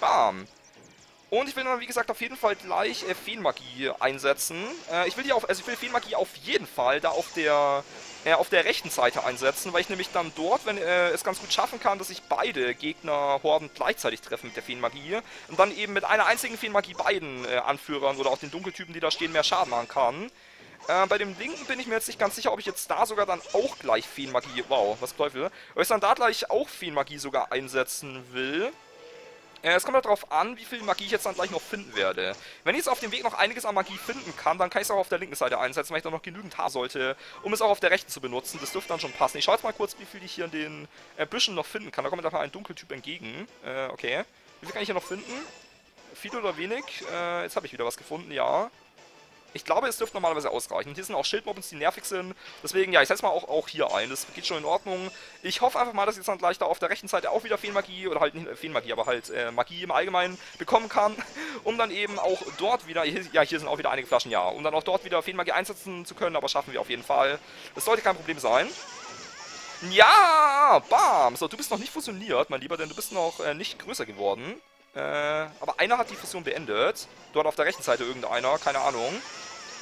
Speaker 1: bam. Und ich will dann, wie gesagt, auf jeden Fall gleich äh, Feenmagie einsetzen. Äh, ich will die auf, also ich will Feenmagie auf jeden Fall da auf der äh, auf der rechten Seite einsetzen, weil ich nämlich dann dort, wenn äh, es ganz gut schaffen kann, dass ich beide Gegner-Horden gleichzeitig treffe mit der Feenmagie und dann eben mit einer einzigen Feenmagie beiden äh, Anführern oder auch den Dunkeltypen, die da stehen, mehr Schaden machen kann. Äh, bei dem linken bin ich mir jetzt nicht ganz sicher, ob ich jetzt da sogar dann auch gleich Feenmagie, wow, was Teufel, ob ich dann da gleich auch Feenmagie sogar einsetzen will. Äh, es kommt halt darauf an, wie viel Magie ich jetzt dann gleich noch finden werde. Wenn ich jetzt auf dem Weg noch einiges an Magie finden kann, dann kann ich es auch auf der linken Seite einsetzen, weil ich dann noch genügend haben sollte, um es auch auf der rechten zu benutzen. Das dürfte dann schon passen. Ich schaue jetzt mal kurz, wie viel ich hier in den äh, Büschen noch finden kann. Da kommt mir mal ein Dunkeltyp entgegen. Äh, okay. Wie viel kann ich hier noch finden? Viel oder wenig? Äh, jetzt habe ich wieder was gefunden, ja. Ich glaube, es dürfte normalerweise ausreichen. Hier sind auch Schildmobbins, die nervig sind. Deswegen, ja, ich setze mal auch, auch hier ein. Das geht schon in Ordnung. Ich hoffe einfach mal, dass ich jetzt dann gleich da auf der rechten Seite auch wieder Feenmagie, oder halt nicht Feenmagie, aber halt äh, Magie im Allgemeinen bekommen kann. Um dann eben auch dort wieder, ja, hier sind auch wieder einige Flaschen, ja. Um dann auch dort wieder Feenmagie einsetzen zu können, aber schaffen wir auf jeden Fall. Das sollte kein Problem sein. Ja, bam. So, du bist noch nicht fusioniert, mein Lieber, denn du bist noch äh, nicht größer geworden. Äh, aber einer hat die Fusion beendet. Dort auf der rechten Seite irgendeiner, keine Ahnung.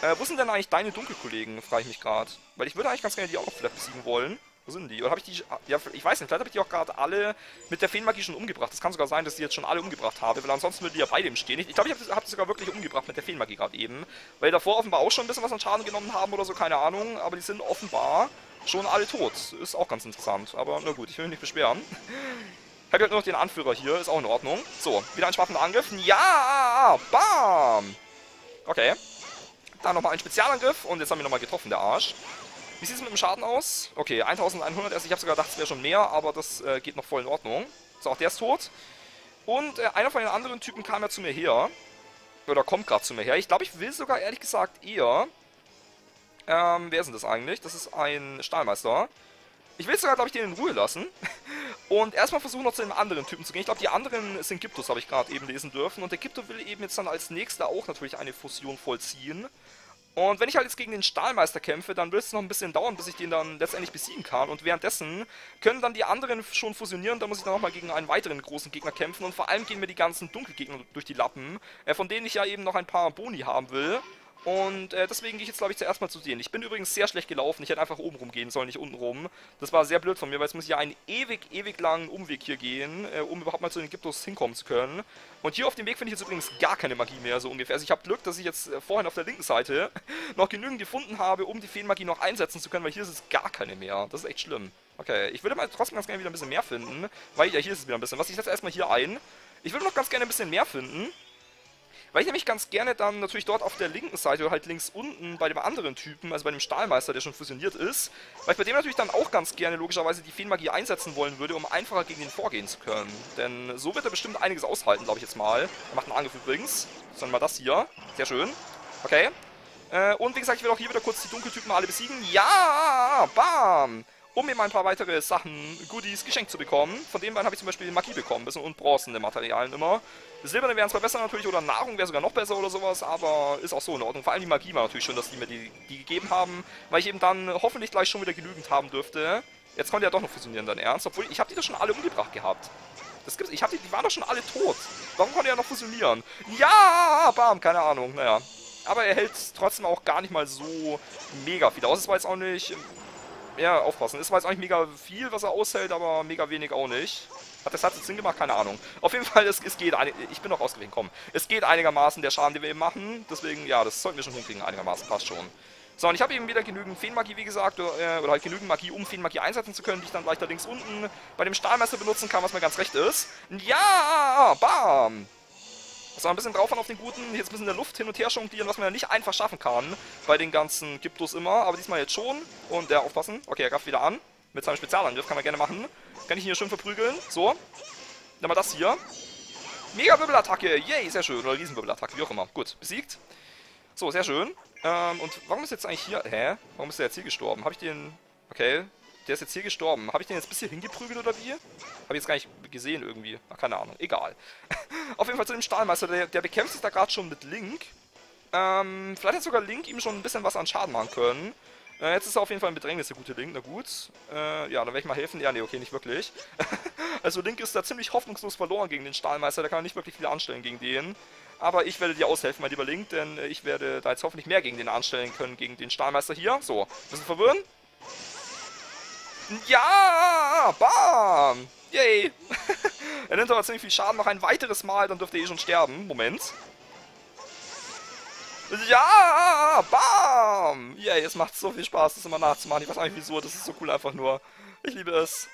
Speaker 1: Äh, wo sind denn eigentlich deine Dunkelkollegen, frage ich mich gerade. Weil ich würde eigentlich ganz gerne die auch noch vielleicht besiegen wollen. Wo sind die? Oder habe ich die... Ja, ich weiß nicht, vielleicht habe ich die auch gerade alle mit der Feenmagie schon umgebracht. Das kann sogar sein, dass ich die jetzt schon alle umgebracht habe, weil ansonsten würde die ja beide im Stehen. Ich glaube, ich habe hab die sogar wirklich umgebracht mit der Feenmagie gerade eben. Weil die davor offenbar auch schon ein bisschen was an Schaden genommen haben oder so, keine Ahnung. Aber die sind offenbar schon alle tot. Ist auch ganz interessant. Aber na gut, ich will mich nicht beschweren. Ich habe halt nur noch den Anführer hier, ist auch in Ordnung. So, wieder ein schwaffender Angriff. Ja, bam. Okay. Dann nochmal ein Spezialangriff und jetzt haben wir nochmal getroffen, der Arsch. Wie sieht es mit dem Schaden aus? Okay, 1100 erst. Ich habe sogar gedacht, es wäre schon mehr, aber das äh, geht noch voll in Ordnung. So, auch der ist tot. Und äh, einer von den anderen Typen kam ja zu mir her. Oder kommt gerade zu mir her. Ich glaube, ich will sogar ehrlich gesagt eher... Ähm, wer ist denn das eigentlich? Das ist ein Stahlmeister. Ich will sogar, glaube ich, den in Ruhe lassen. Und erstmal versuchen noch zu den anderen Typen zu gehen. Ich glaube, die anderen sind Gyptos, habe ich gerade eben lesen dürfen. Und der Gypto will eben jetzt dann als nächster auch natürlich eine Fusion vollziehen. Und wenn ich halt jetzt gegen den Stahlmeister kämpfe, dann wird es noch ein bisschen dauern, bis ich den dann letztendlich besiegen kann. Und währenddessen können dann die anderen schon fusionieren. Da muss ich dann nochmal gegen einen weiteren großen Gegner kämpfen. Und vor allem gehen mir die ganzen Dunkelgegner durch die Lappen, äh, von denen ich ja eben noch ein paar Boni haben will. Und äh, deswegen gehe ich jetzt, glaube ich, zuerst mal zu denen. Ich bin übrigens sehr schlecht gelaufen. Ich hätte einfach oben rumgehen sollen, nicht unten rum. Das war sehr blöd von mir, weil es muss ja einen ewig, ewig langen Umweg hier gehen, äh, um überhaupt mal zu den Gyptos hinkommen zu können. Und hier auf dem Weg finde ich jetzt übrigens gar keine Magie mehr, so ungefähr. Also ich habe Glück, dass ich jetzt äh, vorhin auf der linken Seite noch genügend gefunden habe, um die Feenmagie noch einsetzen zu können, weil hier ist es gar keine mehr. Das ist echt schlimm. Okay, ich würde mal trotzdem ganz gerne wieder ein bisschen mehr finden, weil ja, hier ist es wieder ein bisschen was. Ich setze erstmal hier ein. Ich würde noch ganz gerne ein bisschen mehr finden. Weil ich nämlich ganz gerne dann natürlich dort auf der linken Seite oder halt links unten bei dem anderen Typen, also bei dem Stahlmeister, der schon fusioniert ist, weil ich bei dem natürlich dann auch ganz gerne logischerweise die Feenmagie einsetzen wollen würde, um einfacher gegen ihn vorgehen zu können. Denn so wird er bestimmt einiges aushalten, glaube ich jetzt mal. Er macht einen Angriff übrigens. Dann mal das hier. Sehr schön. Okay. Äh, und wie gesagt, ich will auch hier wieder kurz die Dunkeltypen alle besiegen. Ja! Bam! Um mal ein paar weitere Sachen, Goodies geschenkt zu bekommen. Von den beiden habe ich zum Beispiel Magie bekommen, bisschen und bronzene Materialien immer. Silberne wären zwar besser natürlich, oder Nahrung wäre sogar noch besser oder sowas, aber ist auch so in Ordnung. Vor allem die Magie war natürlich schön, dass die mir die, die gegeben haben, weil ich eben dann hoffentlich gleich schon wieder genügend haben dürfte. Jetzt konnte ja doch noch fusionieren, dann ernst, obwohl ich habe die doch schon alle umgebracht gehabt. Das gibt's, ich hab die, die waren doch schon alle tot. Warum konnte er noch fusionieren? Ja, bam, keine Ahnung, naja. Aber er hält trotzdem auch gar nicht mal so mega viel aus. Es war jetzt auch nicht ja, aufpassen. Ist jetzt nicht mega viel, was er aushält, aber mega wenig auch nicht. Hat das hat Sinn gemacht? Keine Ahnung. Auf jeden Fall, es, es geht, ich bin noch ausgewichen, komm. Es geht einigermaßen der Schaden, den wir eben machen. Deswegen, ja, das sollten wir schon hinkriegen, einigermaßen, passt schon. So, und ich habe eben wieder genügend Feenmagie, wie gesagt, oder, äh, oder, halt genügend Magie, um Feenmagie einsetzen zu können, die ich dann gleich da links unten bei dem Stahlmesser benutzen kann, was mir ganz recht ist. Ja, bam! Das war ein bisschen drauf auf den Guten, jetzt ein bisschen in der Luft hin und her jonglieren, was man ja nicht einfach schaffen kann bei den ganzen Gyptos immer, aber diesmal jetzt schon. Und der aufpassen. Okay, er greift wieder an. Mit seinem Spezialangriff kann man gerne machen. Kann ich ihn hier schön verprügeln. So. Dann mal das hier. Mega-Wirbelattacke. Yay, sehr schön. Oder Riesenwirbelattacke, wie auch immer. Gut, besiegt. So, sehr schön. Ähm, und warum ist jetzt eigentlich hier... Hä? Warum ist der jetzt hier gestorben? Habe ich den... Okay, der ist jetzt hier gestorben. Habe ich den jetzt ein bisschen hingeprügelt oder wie? Habe ich jetzt gar nicht gesehen irgendwie. Ach, keine Ahnung. Egal. Auf jeden Fall zu dem Stahlmeister. Der, der bekämpft sich da gerade schon mit Link. Ähm, vielleicht hat sogar Link ihm schon ein bisschen was an Schaden machen können. Äh, jetzt ist er auf jeden Fall in Bedrängnis, der gute Link. Na gut. Äh, ja, dann werde ich mal helfen. Ja, nee, okay, nicht wirklich. also Link ist da ziemlich hoffnungslos verloren gegen den Stahlmeister. Da kann man nicht wirklich viel anstellen gegen den. Aber ich werde dir aushelfen, mein lieber Link, denn äh, ich werde da jetzt hoffentlich mehr gegen den anstellen können, gegen den Stahlmeister hier. So, bisschen verwirren. Ja, bam. Yay. er nimmt aber ziemlich viel Schaden noch ein weiteres Mal, dann dürfte er eh schon sterben. Moment. Ja, bam! Yay, es macht so viel Spaß, das immer nachzumachen. Ich weiß nicht wieso, das ist so cool einfach nur. Ich liebe es.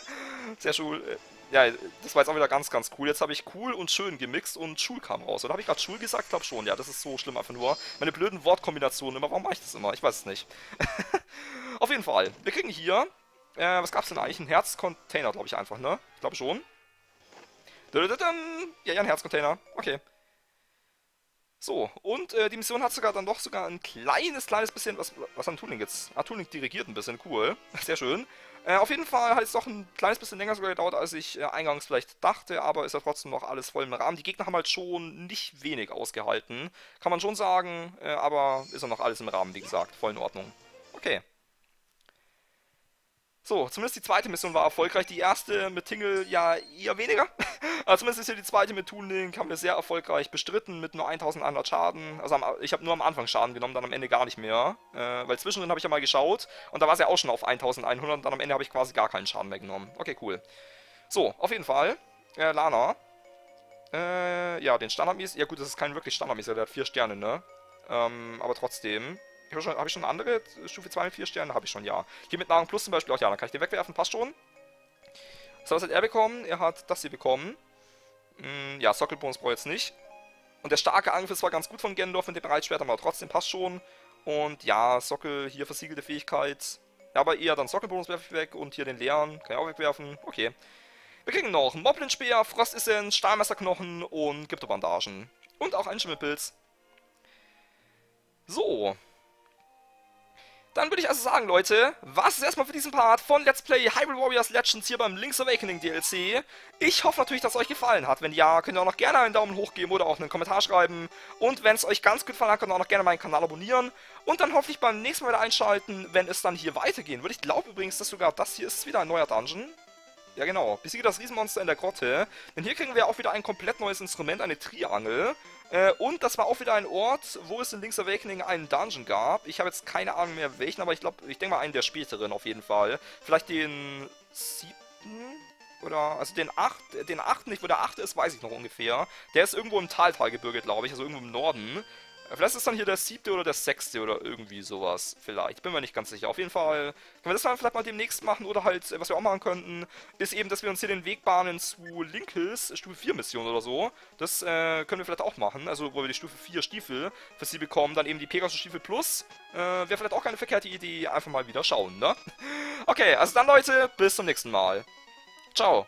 Speaker 1: Sehr schön. Ja, das war jetzt auch wieder ganz, ganz cool. Jetzt habe ich cool und schön gemixt und Schul kam raus. Oder habe ich gerade Schul gesagt? Glaube schon. Ja, das ist so schlimm einfach nur. Meine blöden Wortkombinationen immer. Warum mache ich das immer? Ich weiß es nicht. Auf jeden Fall. Wir kriegen hier... Äh, was gab's denn eigentlich? Ein Herzcontainer, glaube ich einfach, ne? Ich glaube schon. Ja, ja, ein Herzcontainer. Okay. So, und äh, die Mission hat sogar dann doch sogar ein kleines, kleines bisschen, was, was hat Tuning jetzt? Ah, Tuning dirigiert ein bisschen, cool. Sehr schön. Äh, auf jeden Fall hat es doch ein kleines bisschen länger sogar gedauert, als ich äh, eingangs vielleicht dachte, aber ist ja trotzdem noch alles voll im Rahmen. Die Gegner haben halt schon nicht wenig ausgehalten, kann man schon sagen, äh, aber ist ja noch alles im Rahmen, wie gesagt, voll in Ordnung. Okay. So, zumindest die zweite Mission war erfolgreich. Die erste mit Tingle ja eher weniger. Aber zumindest ist hier die zweite mit Tooling, haben wir sehr erfolgreich bestritten mit nur 1100 Schaden. Also ich habe nur am Anfang Schaden genommen, dann am Ende gar nicht mehr. Äh, weil zwischendrin habe ich ja mal geschaut und da war es ja auch schon auf 1100 und dann am Ende habe ich quasi gar keinen Schaden mehr genommen. Okay, cool. So, auf jeden Fall. Äh, Lana. Äh, ja, den Standardmies. Ja gut, das ist kein wirklich Standardmies, der hat vier Sterne, ne? Ähm, aber trotzdem. Habe ich, hab ich schon andere Stufe 2 mit 4 Sternen? Habe ich schon, ja. Hier mit Nahrung Plus zum Beispiel auch, ja, dann kann ich den wegwerfen, passt schon. So, was hat er bekommen? Er hat das hier bekommen. Hm, ja, Sockelbonus brauche ich jetzt nicht. Und der starke Angriff ist zwar ganz gut von Gendorf mit dem Breitschwert, aber trotzdem passt schon. Und ja, Sockel, hier versiegelte Fähigkeit. Ja, aber eher dann Sockelbonus werfe ich weg und hier den leeren kann ich auch wegwerfen. Okay. Wir kriegen noch Moblin-Speer, Frostessenz, Stahlmesserknochen und Gyptobandagen. Und auch einen Schimmelpilz. So, dann würde ich also sagen, Leute, was ist erstmal für diesen Part von Let's Play Hyrule Warriors Legends hier beim Link's Awakening DLC. Ich hoffe natürlich, dass es euch gefallen hat. Wenn ja, könnt ihr auch noch gerne einen Daumen hoch geben oder auch einen Kommentar schreiben. Und wenn es euch ganz gut gefallen hat, könnt ihr auch noch gerne meinen Kanal abonnieren. Und dann hoffentlich beim nächsten Mal wieder einschalten, wenn es dann hier weitergehen wird. Ich glaube übrigens, dass sogar das hier ist wieder ein neuer Dungeon. Ja genau, besiege das Riesenmonster in der Grotte. Denn hier kriegen wir auch wieder ein komplett neues Instrument, eine Triangel. Äh, und das war auch wieder ein Ort, wo es in Link's Awakening einen Dungeon gab. Ich habe jetzt keine Ahnung mehr welchen, aber ich glaube, ich denke mal einen der späteren auf jeden Fall. Vielleicht den siebten? Oder, also den, acht, den achten, nicht wo der achte ist, weiß ich noch ungefähr. Der ist irgendwo im Taltalgebirge, glaube ich, also irgendwo im Norden. Vielleicht ist dann hier der siebte oder der sechste oder irgendwie sowas. Vielleicht. Bin mir nicht ganz sicher. Auf jeden Fall können wir das dann vielleicht mal demnächst machen. Oder halt, was wir auch machen könnten, ist eben, dass wir uns hier den Weg bahnen zu Link Stufe 4 Mission oder so. Das äh, können wir vielleicht auch machen. Also, wo wir die Stufe 4 Stiefel für sie bekommen. Dann eben die Pegasus Stiefel Plus. Äh, Wäre vielleicht auch keine verkehrte Idee. Einfach mal wieder schauen, ne? Okay, also dann Leute, bis zum nächsten Mal. Ciao.